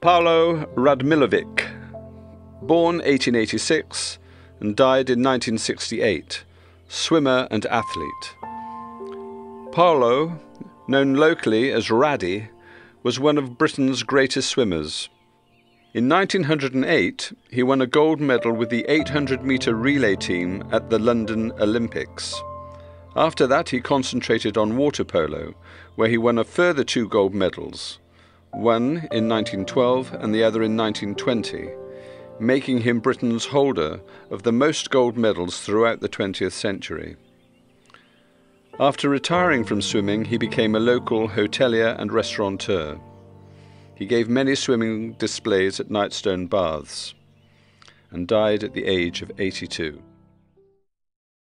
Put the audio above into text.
Paulo Radmilovic, born 1886 and died in 1968, swimmer and athlete. Paulo, known locally as Raddy, was one of Britain's greatest swimmers. In 1908, he won a gold medal with the 800 metre relay team at the London Olympics. After that, he concentrated on water polo, where he won a further two gold medals one in 1912 and the other in 1920, making him Britain's holder of the most gold medals throughout the 20th century. After retiring from swimming, he became a local hotelier and restaurateur. He gave many swimming displays at Knightstone Baths and died at the age of 82.